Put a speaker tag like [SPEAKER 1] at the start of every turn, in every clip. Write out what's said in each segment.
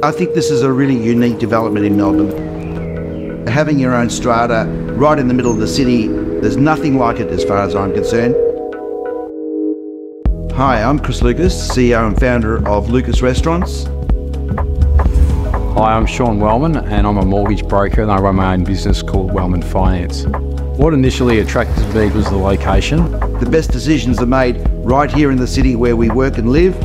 [SPEAKER 1] I think this is a really unique development in Melbourne. Having your own strata right in the middle of the city, there's nothing like it as far as I'm concerned. Hi, I'm Chris Lucas, CEO and founder of Lucas Restaurants.
[SPEAKER 2] Hi, I'm Sean Wellman and I'm a mortgage broker and I run my own business called Wellman Finance. What initially attracted me was the location.
[SPEAKER 1] The best decisions are made right here in the city where we work and live.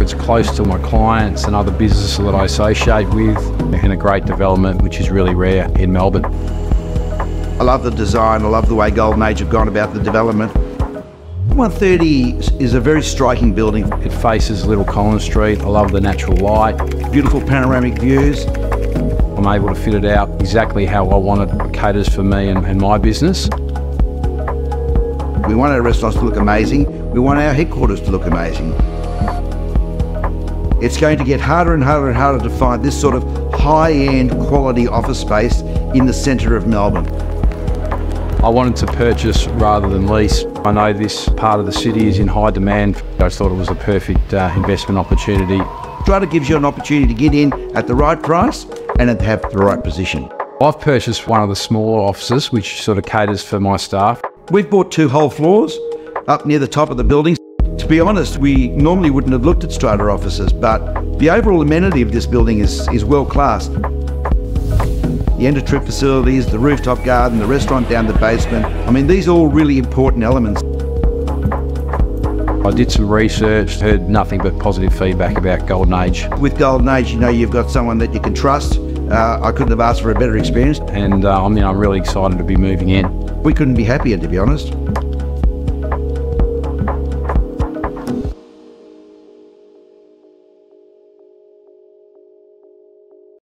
[SPEAKER 2] It's close to my clients and other businesses that I associate with and a great development which is really rare in Melbourne.
[SPEAKER 1] I love the design, I love the way Golden Age have gone about the development. 130 is a very striking building.
[SPEAKER 2] It faces Little Collins Street. I love the natural light.
[SPEAKER 1] Beautiful panoramic views.
[SPEAKER 2] I'm able to fit it out exactly how I want it. It caters for me and, and my business.
[SPEAKER 1] We want our restaurants to look amazing. We want our headquarters to look amazing. It's going to get harder and harder and harder to find this sort of high-end quality office space in the centre of Melbourne.
[SPEAKER 2] I wanted to purchase rather than lease. I know this part of the city is in high demand. I thought it was a perfect uh, investment opportunity.
[SPEAKER 1] Strata gives you an opportunity to get in at the right price and have the right position.
[SPEAKER 2] I've purchased one of the smaller offices which sort of caters for my staff.
[SPEAKER 1] We've bought two whole floors up near the top of the building. To be honest, we normally wouldn't have looked at strata offices, but the overall amenity of this building is, is world class. The end-of-trip facilities, the rooftop garden, the restaurant down the basement. I mean, these are all really important elements.
[SPEAKER 2] I did some research, heard nothing but positive feedback about Golden Age.
[SPEAKER 1] With Golden Age, you know you've got someone that you can trust. Uh, I couldn't have asked for a better experience.
[SPEAKER 2] And uh, I mean, I'm really excited to be moving in.
[SPEAKER 1] We couldn't be happier, to be honest.